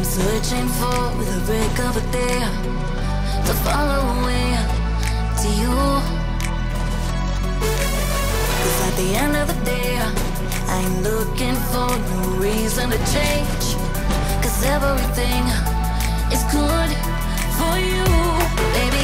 searching for the break of a day to follow away to you. Cause at the end of the day, I'm looking for no reason to change. Cause everything is good for you. Baby,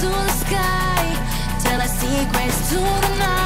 to the sky. Tell our secrets to the night,